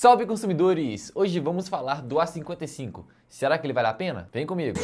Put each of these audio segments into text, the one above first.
Salve consumidores! Hoje vamos falar do A55. Será que ele vale a pena? Vem comigo!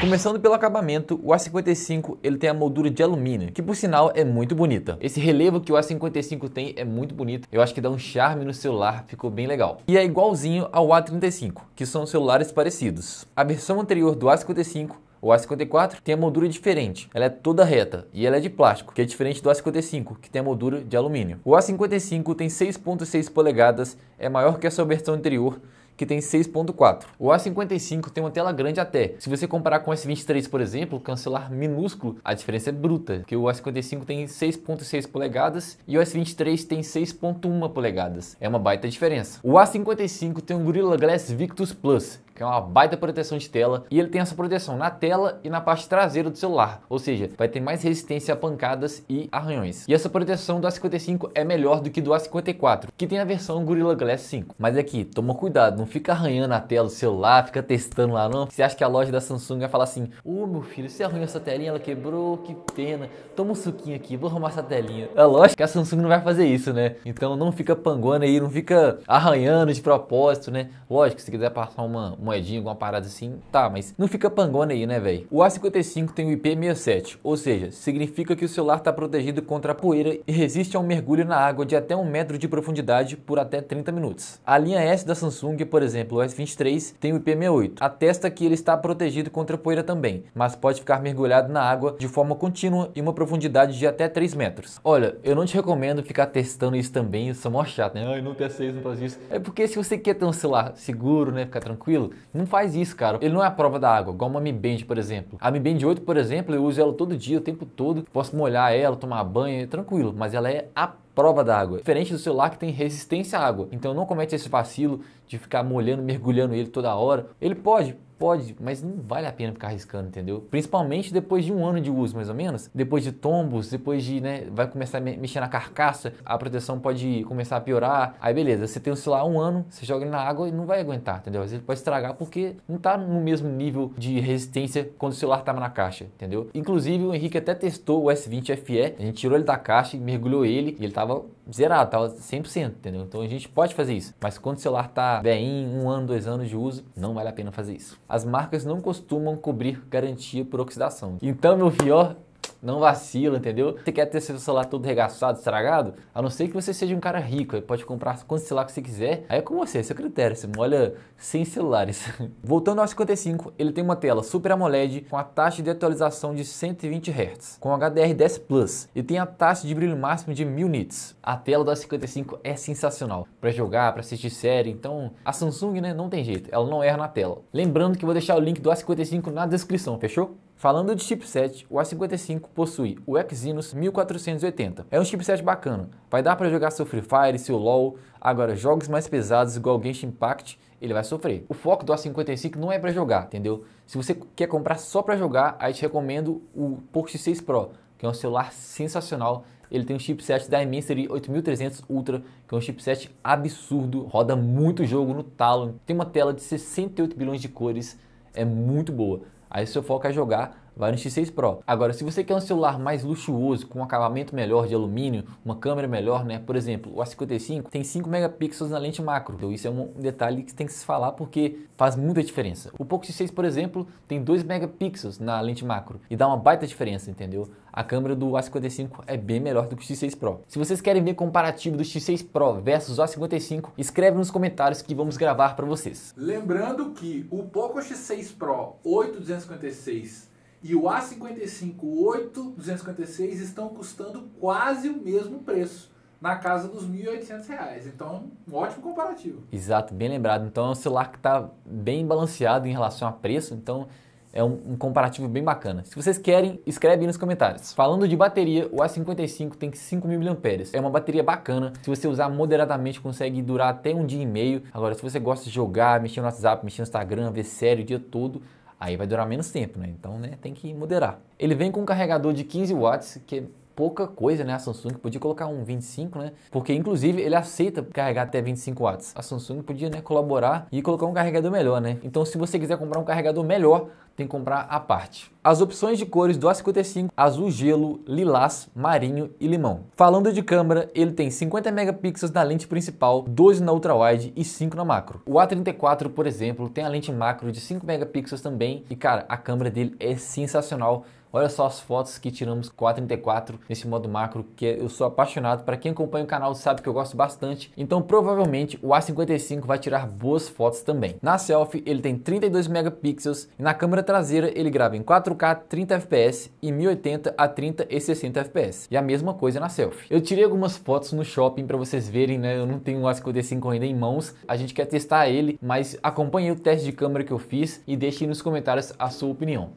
Começando pelo acabamento, o A55 ele tem a moldura de alumínio, que por sinal é muito bonita. Esse relevo que o A55 tem é muito bonito, eu acho que dá um charme no celular, ficou bem legal. E é igualzinho ao A35, que são celulares parecidos. A versão anterior do A55 o A54 tem a moldura diferente, ela é toda reta e ela é de plástico, que é diferente do A55, que tem a moldura de alumínio. O A55 tem 6.6 polegadas, é maior que a sua versão anterior, que tem 6.4. O A55 tem uma tela grande até. Se você comparar com o S23, por exemplo, celular minúsculo, a diferença é bruta, porque o A55 tem 6.6 polegadas e o S23 tem 6.1 polegadas. É uma baita diferença. O A55 tem um Gorilla Glass Victus Plus, que é uma baita proteção de tela, e ele tem essa proteção na tela e na parte traseira do celular, ou seja, vai ter mais resistência a pancadas e arranhões. E essa proteção do A55 é melhor do que do A54, que tem a versão Gorilla Glass 5. Mas aqui, toma cuidado, não fica arranhando a tela do celular, fica testando lá não. Você acha que a loja da Samsung vai falar assim: "Ô, oh, meu filho, você arranhou essa telinha, ela quebrou, que pena. Toma um suquinho aqui, vou arrumar essa telinha". É lógico que a Samsung não vai fazer isso, né? Então não fica panguando aí, não fica arranhando de propósito, né? Lógico, se quiser passar uma moedinha, alguma parada assim, tá, mas não fica pangona aí, né, velho? O A55 tem o IP67, ou seja, significa que o celular está protegido contra a poeira e resiste a um mergulho na água de até um metro de profundidade por até 30 minutos. A linha S da Samsung, por exemplo, o S23, tem o IP68. Atesta que ele está protegido contra a poeira também, mas pode ficar mergulhado na água de forma contínua e uma profundidade de até 3 metros. Olha, eu não te recomendo ficar testando isso também, isso é mó chato, né? Ai, não testei isso, não faz isso. É porque se você quer ter um celular seguro, né, ficar tranquilo, não faz isso, cara. Ele não é a prova da água, igual uma Mi Band, por exemplo. A Mi Band 8, por exemplo, eu uso ela todo dia, o tempo todo. Posso molhar ela, tomar banho, tranquilo. Mas ela é a prova d'água. Diferente do celular que tem resistência à água. Então não comete esse vacilo de ficar molhando, mergulhando ele toda hora. Ele pode, Pode, mas não vale a pena ficar arriscando, entendeu? Principalmente depois de um ano de uso, mais ou menos. Depois de tombos, depois de, né, vai começar a mexer na carcaça, a proteção pode começar a piorar. Aí beleza, você tem o celular um ano, você joga ele na água e não vai aguentar, entendeu? Às vezes pode estragar porque não tá no mesmo nível de resistência quando o celular estava na caixa, entendeu? Inclusive o Henrique até testou o S20 FE, a gente tirou ele da caixa mergulhou ele e ele tava zerado, tava 100%, entendeu? Então a gente pode fazer isso. Mas quando o celular tá bem, um ano, dois anos de uso, não vale a pena fazer isso as marcas não costumam cobrir garantia por oxidação. Então, meu filho, não vacila, entendeu? Você quer ter seu celular todo regaçado, estragado? A não ser que você seja um cara rico, pode comprar quanto celular que você quiser. Aí é com você, é seu critério, você molha 100 celulares. Voltando ao 55, ele tem uma tela Super AMOLED com a taxa de atualização de 120 Hz, com HDR10 Plus e tem a taxa de brilho máximo de 1000 nits. A tela do A55 é sensacional para jogar, para assistir série, então a Samsung né, não tem jeito, ela não erra na tela. Lembrando que vou deixar o link do A55 na descrição, fechou? Falando de chipset, o A55 possui o Exynos 1480. É um chipset bacana, vai dar para jogar seu Free Fire, seu LoL. Agora, jogos mais pesados igual Genshin Impact, ele vai sofrer. O foco do A55 não é para jogar, entendeu? Se você quer comprar só para jogar, aí te recomendo o Poco X6 Pro, que é um celular sensacional. Ele tem um chipset da Dimensity 8300 Ultra, que é um chipset absurdo, roda muito jogo no talo, tem uma tela de 68 bilhões de cores, é muito boa. Aí seu foco é jogar, vai no X6 Pro. Agora, se você quer um celular mais luxuoso, com um acabamento melhor de alumínio, uma câmera melhor, né? Por exemplo, o A55 tem 5 megapixels na lente macro. Então isso é um detalhe que tem que se falar porque faz muita diferença. O Poco X6, por exemplo, tem 2 megapixels na lente macro e dá uma baita diferença, entendeu? A câmera do A55 é bem melhor do que o X6 Pro. Se vocês querem ver comparativo do X6 Pro versus o A55, escreve nos comentários que vamos gravar para vocês. Lembrando que o Poco X6 Pro 8256 e o A55 8256 estão custando quase o mesmo preço na casa dos R$ 1.800. Então, um ótimo comparativo. Exato, bem lembrado. Então, é um celular que está bem balanceado em relação a preço. Então, é um, um, comparativo bem bacana. Se vocês querem, escreve aí nos comentários. Falando de bateria, o A55 tem 5.000 mAh. É uma bateria bacana. Se você usar moderadamente, consegue durar até um dia e meio. Agora, se você gosta de jogar, mexer no WhatsApp, mexer no Instagram, ver série o dia todo, aí vai durar menos tempo, né? Então, né, tem que moderar. Ele vem com um carregador de 15 watts, que é pouca coisa, né? A Samsung podia colocar um 25, né? Porque inclusive ele aceita carregar até 25 watts. A Samsung podia, né, colaborar e colocar um carregador melhor, né? Então, se você quiser comprar um carregador melhor, tem que comprar a parte. As opções de cores do A55, azul gelo, lilás, marinho e limão. Falando de câmera, ele tem 50 megapixels na lente principal, 12 na ultra-wide e 5 na macro. O A34, por exemplo, tem a lente macro de 5 megapixels também e cara, a câmera dele é sensacional Olha só as fotos que tiramos com a 34 nesse modo macro, que eu sou apaixonado. Para quem acompanha o canal sabe que eu gosto bastante. Então provavelmente o A55 vai tirar boas fotos também. Na selfie ele tem 32 megapixels e na câmera traseira ele grava em 4K 30 fps e 1080 a 30 e 60 fps. E a mesma coisa na selfie. Eu tirei algumas fotos no shopping para vocês verem, né? Eu não tenho o A55 ainda em mãos. A gente quer testar ele, mas acompanhe o teste de câmera que eu fiz e deixe nos comentários a sua opinião.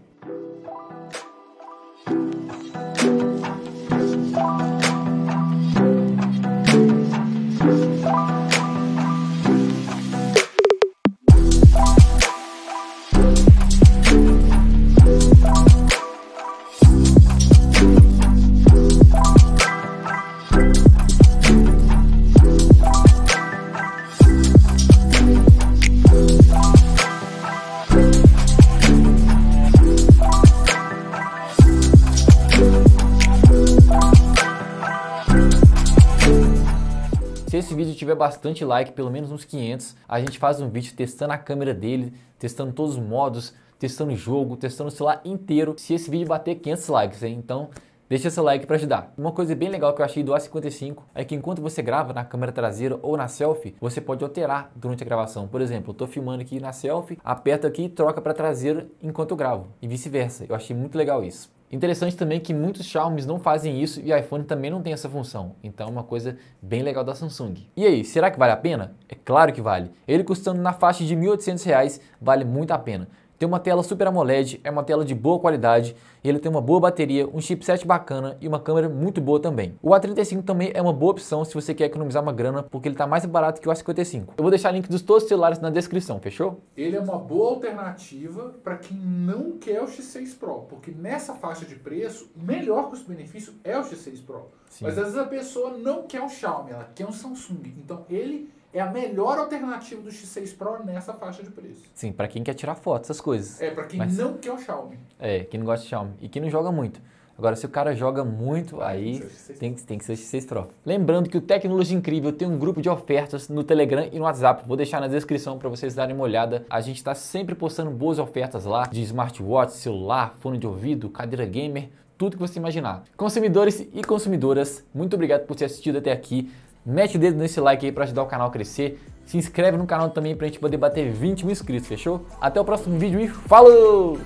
Vídeo tiver bastante like, pelo menos uns 500, a gente faz um vídeo testando a câmera dele, testando todos os modos, testando o jogo, testando o celular inteiro. Se esse vídeo bater 500 likes, hein? então deixa seu like para ajudar. Uma coisa bem legal que eu achei do A55 é que enquanto você grava na câmera traseira ou na selfie, você pode alterar durante a gravação. Por exemplo, eu estou filmando aqui na selfie, aperto aqui e troca para traseira enquanto eu gravo e vice-versa. Eu achei muito legal isso. Interessante também que muitos Xiaomi não fazem isso e o iPhone também não tem essa função. Então é uma coisa bem legal da Samsung. E aí, será que vale a pena? É claro que vale. Ele custando na faixa de R$ 1.800 vale muito a pena. Tem uma tela Super AMOLED, é uma tela de boa qualidade, ele tem uma boa bateria, um chipset bacana e uma câmera muito boa também. O A35 também é uma boa opção se você quer economizar uma grana, porque ele está mais barato que o A55. Eu vou deixar link dos todos os celulares na descrição, fechou? Ele é uma boa alternativa para quem não quer o X6 Pro, porque nessa faixa de preço, o melhor custo-benefício é o X6 Pro. Sim. Mas às vezes a pessoa não quer um Xiaomi, ela quer um Samsung. Então ele é a melhor alternativa do X6 Pro nessa faixa de preço. Sim, para quem quer tirar foto, essas coisas. É, para quem Mas, não quer o Xiaomi. É, quem não gosta de Xiaomi e quem não joga muito. Agora, se o cara joga muito, aí tem, tem que ser o X6 Pro. Lembrando que o Tecnologia Incrível tem um grupo de ofertas no Telegram e no WhatsApp. Vou deixar na descrição para vocês darem uma olhada. A gente está sempre postando boas ofertas lá de smartwatch, celular, fone de ouvido, cadeira gamer, tudo que você imaginar. Consumidores e consumidoras, muito obrigado por ter assistido até aqui. Mete o dedo nesse like aí para ajudar o canal a crescer. Se inscreve no canal também para a gente poder bater 20 mil inscritos, fechou? Até o próximo vídeo e falou!